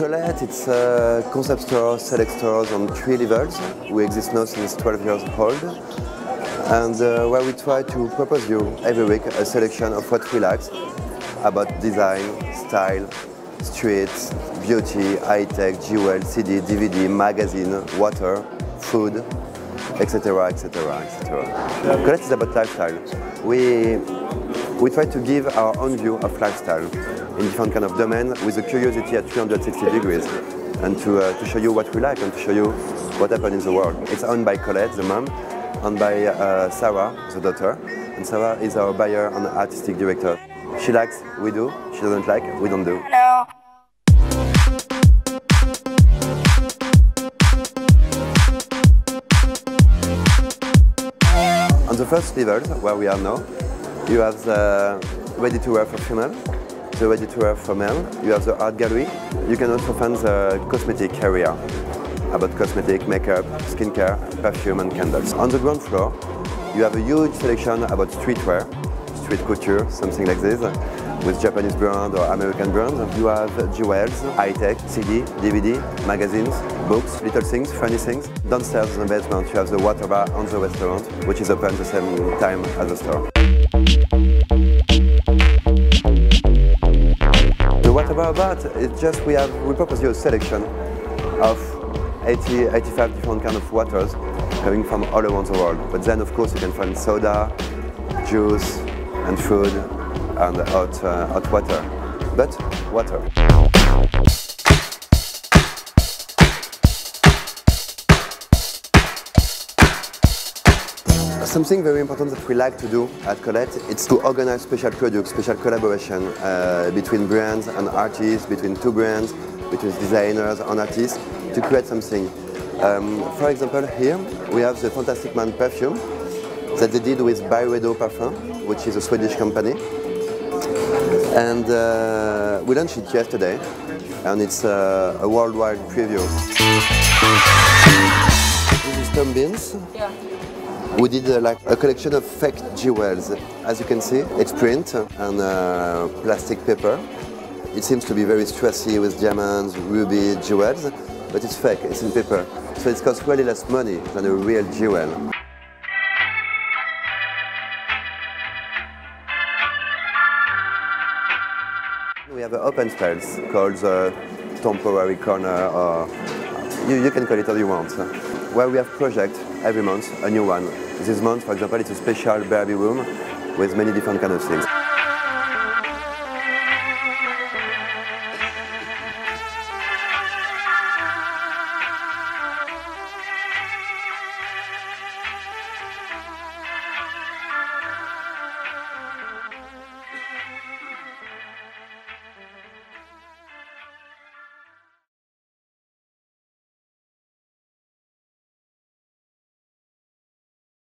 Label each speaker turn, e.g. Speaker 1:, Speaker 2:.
Speaker 1: Colette, it's a concept store, select stores on three levels. We exist now since 12 years old. And uh, where we try to propose you every week a selection of what we like about design, style, streets, beauty, high-tech, jewel, CD, DVD, magazine, water, food, etc., etc., etc. Colette is about lifestyle. We, we try to give our own view of lifestyle in different kind of domain with a curiosity at 360 degrees and to, uh, to show you what we like and to show you what happened in the world. It's owned by Colette, the mom, and by uh, Sarah, the daughter. And Sarah is our buyer and artistic director. She likes, we do. She doesn't like, we don't do. The first level, where we are now, you have the ready-to-wear for female, the ready-to-wear for male, you have the art gallery, you can also find the cosmetic area about cosmetic, makeup, skincare, perfume and candles. On the ground floor, you have a huge selection about streetwear, street couture, something like this, with Japanese brand or American brand. You have jewels, high-tech, CD, DVD, magazines, books, little things, funny things. Downstairs in the basement, you have the water bar and the restaurant, which is open the same time as the store. The water bar but it's just we have we propose you a selection of 80, 85 different kind of waters coming from all around the world. But then of course you can find soda, juice and food and hot, uh, hot water. But water. Something very important that we like to do at Colette is to organize special products, special collaboration uh, between brands and artists, between two brands, between designers and artists to create something. Um, for example, here we have the Fantastic Man perfume that they did with Byredo Parfum, which is a Swedish company. And uh, we launched it yesterday, and it's uh, a worldwide preview. This is Tom Binns.
Speaker 2: Yeah.
Speaker 1: We did uh, like a collection of fake jewels. As you can see, it's print and uh, plastic paper. It seems to be very stressy with diamonds, ruby, jewels, but it's fake, it's in paper. So it costs really less money than a real jewel. We have an open space called the temporary corner or you, you can call it how you want. Where we have project every month, a new one. This month, for example, it's a special Barbie room with many different kind of things.